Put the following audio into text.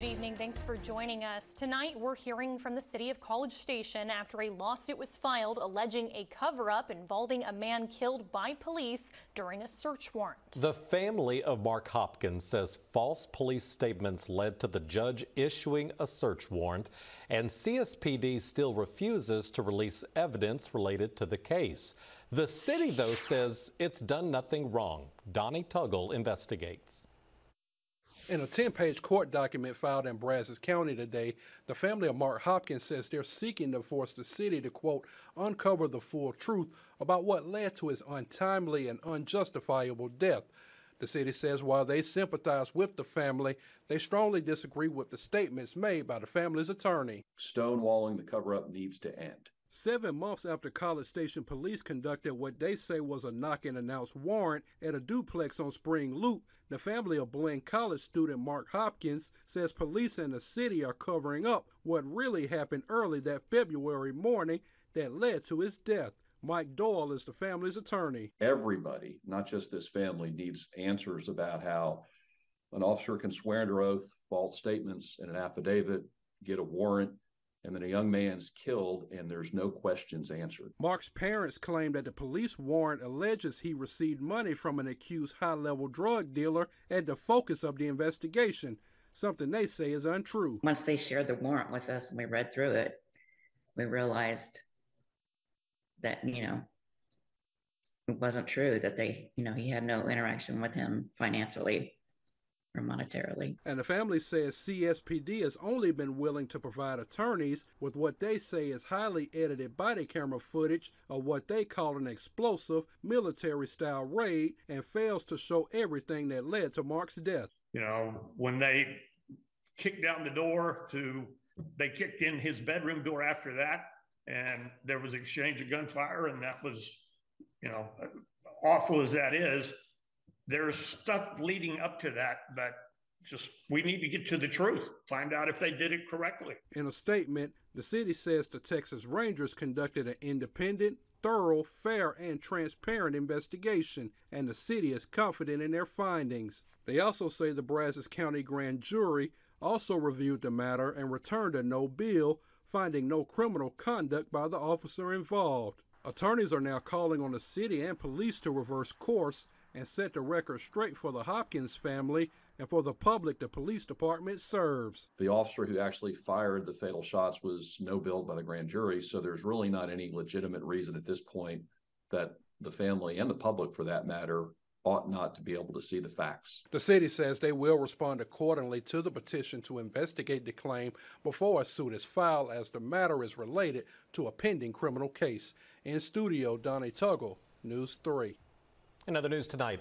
Good evening. Thanks for joining us. Tonight, we're hearing from the city of College Station after a lawsuit was filed alleging a cover up involving a man killed by police during a search warrant. The family of Mark Hopkins says false police statements led to the judge issuing a search warrant, and CSPD still refuses to release evidence related to the case. The city, though, says it's done nothing wrong. Donnie Tuggle investigates. In a 10 page court document filed in Brazos County today, the family of Mark Hopkins says they're seeking to force the city to, quote, uncover the full truth about what led to his untimely and unjustifiable death. The city says while they sympathize with the family, they strongly disagree with the statements made by the family's attorney. Stonewalling the cover up needs to end. Seven months after College Station police conducted what they say was a knock and announce warrant at a duplex on Spring Loop, the family of Blinn College student Mark Hopkins says police and the city are covering up what really happened early that February morning that led to his death. Mike Doyle is the family's attorney. Everybody, not just this family, needs answers about how an officer can swear under oath false statements in an affidavit, get a warrant, and then a young man's killed and there's no questions answered. Mark's parents claim that the police warrant alleges he received money from an accused high level drug dealer and the focus of the investigation, something they say is untrue. Once they shared the warrant with us and we read through it, we realized that, you know, it wasn't true that they, you know, he had no interaction with him financially or monetarily. And the family says CSPD has only been willing to provide attorneys with what they say is highly edited body camera footage of what they call an explosive military style raid and fails to show everything that led to Mark's death. You know, when they kicked down the door to, they kicked in his bedroom door after that, and there was exchange of gunfire, and that was, you know, awful as that is, there's stuff leading up to that that just we need to get to the truth, find out if they did it correctly. In a statement, the city says the Texas Rangers conducted an independent, thorough, fair, and transparent investigation, and the city is confident in their findings. They also say the Brazos County grand jury also reviewed the matter and returned a no bill, finding no criminal conduct by the officer involved. Attorneys are now calling on the city and police to reverse course and set the record straight for the Hopkins family and for the public the police department serves. The officer who actually fired the fatal shots was no billed by the grand jury, so there's really not any legitimate reason at this point that the family and the public, for that matter, ought not to be able to see the facts. The city says they will respond accordingly to the petition to investigate the claim before a suit is filed as the matter is related to a pending criminal case. In studio, Donnie Tuggle, News 3. In other news tonight,